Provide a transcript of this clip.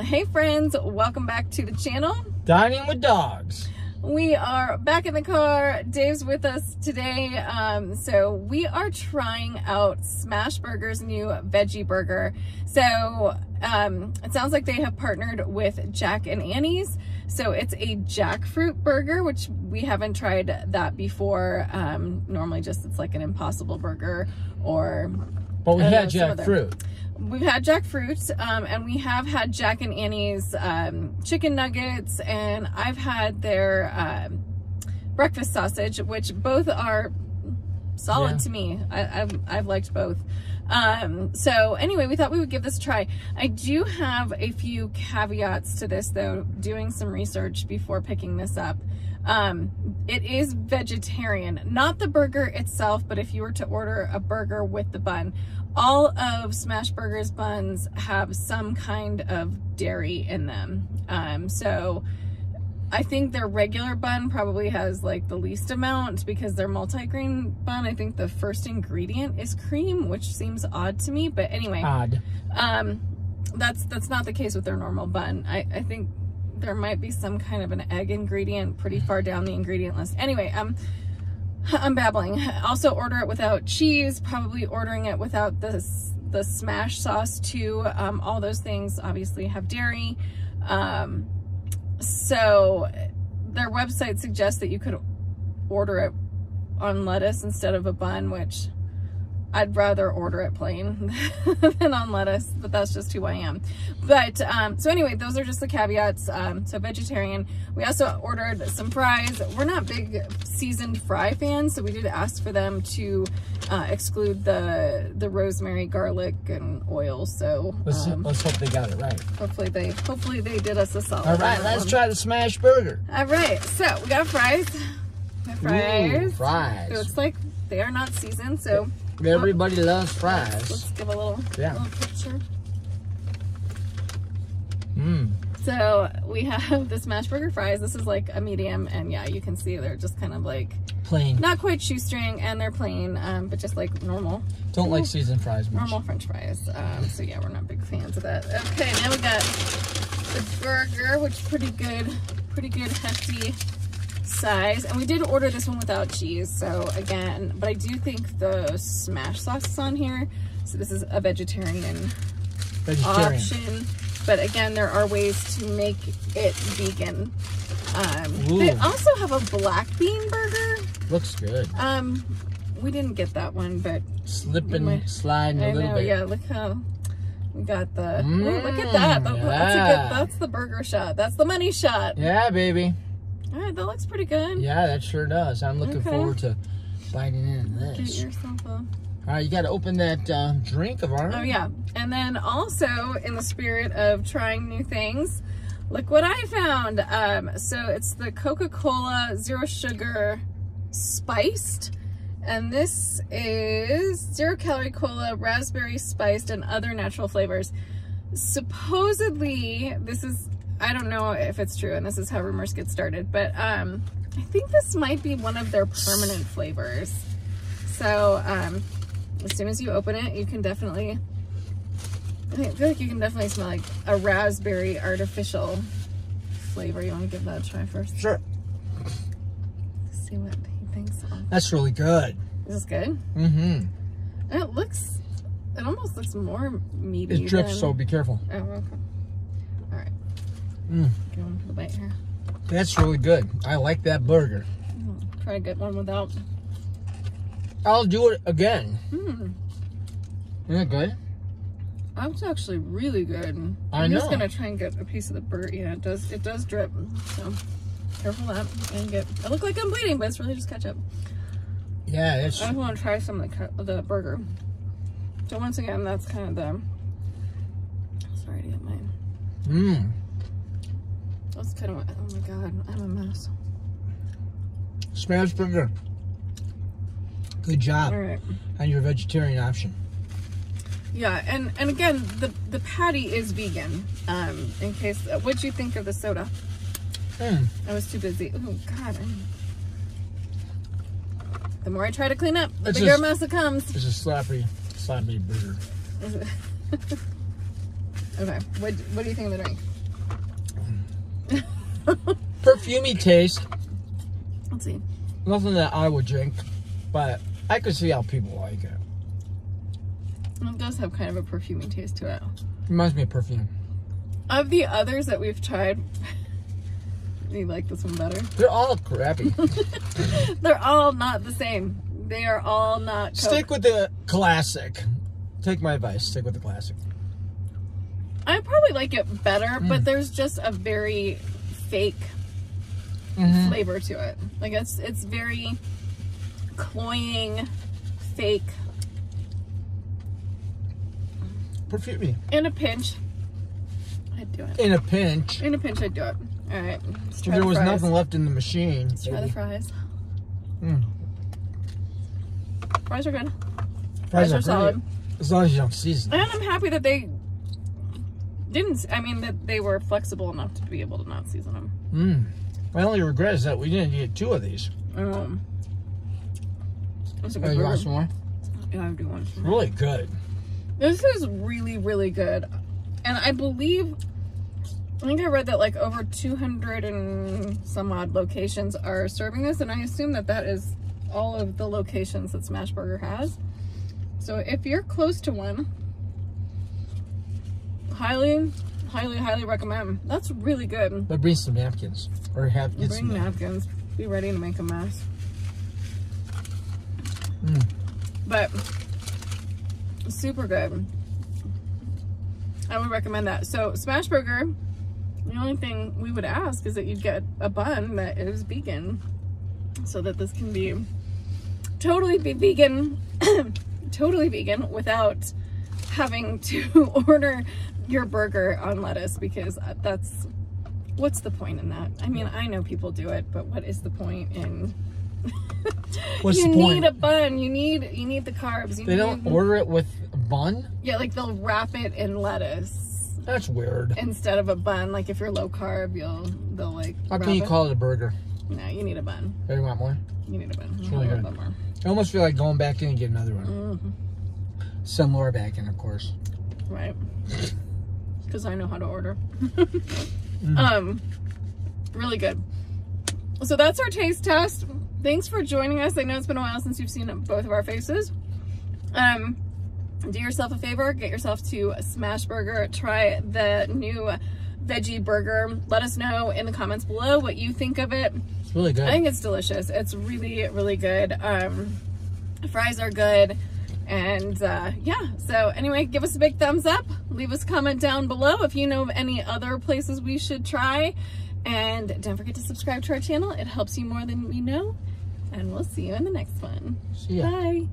Hey friends, welcome back to the channel. Dining with dogs. We are back in the car. Dave's with us today. Um, so we are trying out Smashburger's new veggie burger. So um, it sounds like they have partnered with Jack and Annie's. So it's a jackfruit burger, which we haven't tried that before. Um, normally just it's like an impossible burger or But we Uh, had jackfruit. We've had jackfruit, um, and we have had Jack and Annie's um, chicken nuggets, and I've had their um, breakfast sausage, which both are solid Yeah. to me. I, I've, I've liked both. Um, so anyway, we thought we would give this a try. I do have a few caveats to this though, doing some research before picking this up. Um, it is vegetarian, not the burger itself, but if you were to order a burger with the bun, all of Smashburger's buns have some kind of dairy in them. Um, so I think their regular bun probably has like the least amount because their multi-grain bun, I think the first ingredient is cream, which seems odd to me. But anyway, Odd. um, that's that's not the case with their normal bun. I, I think there might be some kind of an egg ingredient pretty far down the ingredient list. Anyway, um, I'm babbling. Also order it without cheese, probably ordering it without the, the smash sauce too. Um, all those things obviously have dairy. Um, so their website suggests that you could order it on lettuce instead of a bun, which I'd rather order it plain than on lettuce, but that's just who I am. But, um, so anyway, those are just the caveats. Um, so vegetarian. We also ordered some fries. We're not big seasoned fry fans, so we did ask for them to uh, exclude the the rosemary, garlic, and oil. So Let's, um, let's hope they got it right. hopefully they hopefully they did us a solid. All right, let's one. try the smash burger. All right, so we got fries. Fries. Ooh, It looks like they are not seasoned, so Everybody loves fries. let's give a little, Yeah. little picture. Mmm. So we have the smash burger fries. This is like a medium, and yeah, you can see they're just kind of like Plain. not quite shoestring, and they're plain, um, but just like normal, Don't like seasoned fries much. normal French fries. Um, so yeah, we're not big fans of that. Okay, now we got the burger, which is pretty good, pretty good hefty size. And we did order this one without cheese. So again, but I do think the smash sauce is on here. So this is a vegetarian Vegetarian. option. But again, there are ways to make it vegan. Um, they also have a black bean burger. Looks good. Um, we didn't get that one, but Slipping, sliding a little know. bit. Yeah, look how we got the. Mm, Ooh, look at that. That- That's a good. That's the burger shot. That's the money shot. Yeah, baby. All right, that looks pretty good. Yeah, that sure does. I'm looking Okay. forward to biting into Get this. yourself a. All right, you got to open that uh, drink of ours. Oh yeah, and then also in the spirit of trying new things, look what I found. Um, so it's the Coca-Cola Zero Sugar Spiced, and this is zero calorie cola, raspberry spiced, and other natural flavors. Supposedly, this is I don't know if it's true, and this is how rumors get started, but um, I think this might be one of their permanent flavors. So um, as soon as you open it, you can definitely, I feel like you can definitely smell like a raspberry artificial flavor. You want to give that a try first? Sure. See what he thinks. of. That's really good. This is this good? Mm-hmm. It looks, it almost looks more meaty. It drips, than- so be careful. Oh, okay. All right. Mm. Going for the bite here. That's really good. I like that burger. Try to get one without. I'll do it again. Hmm. Isn't it good? That's actually really good. I'm I just gonna try and get a piece of the burger. Yeah, it does. It does drip. So careful that. And get. I look like I'm bleeding, but it's really just ketchup. Yeah, that's I just want to try some of the, of the burger. So once again, that's kind of the. Sorry to get mine. mmm. That's kind of. Oh my god, I'm a mess. Smashburger. Good job All right. on your vegetarian option. Yeah, and and again, the the patty is vegan. Um, in case, what'd you think of the soda? Mm. I was too busy. Oh God. I'm- The more I try to clean up, the It's bigger just- mess it comes. It's a sloppy, sloppy burger. Okay. What What do you think of the drink? Perfumey taste. Let's see. Nothing that I would drink, but I could see how people like it. It does have kind of a perfumey taste to it. Reminds me of perfume. Of the others that we've tried, you like this one better. They're all crappy. They're all not the same. They are all not. Coke. Stick with the classic. Take my advice. Stick with the classic. I probably like it better, Mm. but there's just a very fake Mm-hmm. flavor to it. Like it's it's very cloying, fake. Perfumey. In a pinch, I'd do it. In a pinch. In a pinch, I'd do it. All right, let's try there the was fries. nothing left in the machine. Let's try the fries. Mm. Fries are good. Fries Fries are are solid. As long as you don't season. And I'm happy that they didn't. I mean, that they were flexible enough to be able to not season them. Mm. My only regret is that we didn't get two of these. Um, it's a Oh, good you want some more? Yeah, I do want some. Really good. This is really, really good. And I believe, I think I read that like over 200 and some odd locations are serving this. And I assume that that is all of the locations that Smashburger has. So if you're close to one, highly, highly, highly recommend. That's really good. But bring some napkins. Or have get Bring some napkins. Be ready to make a mess. Mm. But super good. I would recommend that. So Smashburger, the only thing we would ask is that you get a bun that is vegan, so that this can be totally be vegan, totally vegan without having to order your burger on lettuce because uh, that's what's the point in that? I mean, I know people do it, but what is the point in What's you the point? need a bun. You need you need the carbs. You They don't order it with a bun? Yeah, like they'll wrap it in lettuce That's weird. instead of a bun. Like if you're low carb, you'll they'll like. How can you it. call it a burger? No, you need a bun. Hey, you want more? You need a bun. It's really good. more. I almost feel like going back in and get another one. Mm-hmm. Some more back in, of course. Right. Because I know how to order. Mm. Um, really good. So that's our taste test. Thanks for joining us. I know it's been a while since you've seen both of our faces. Um, do yourself a favor, get yourself to Smashburger, try the new veggie burger. Let us know in the comments below what you think of it. It's really good. I think it's delicious. It's really, really good. Um, fries are good. And uh, yeah, so anyway, give us a big thumbs up. Leave us a comment down below if you know of any other places we should try. And don't forget to subscribe to our channel. It helps you more than we know. And we'll see you in the next one. See ya. Bye.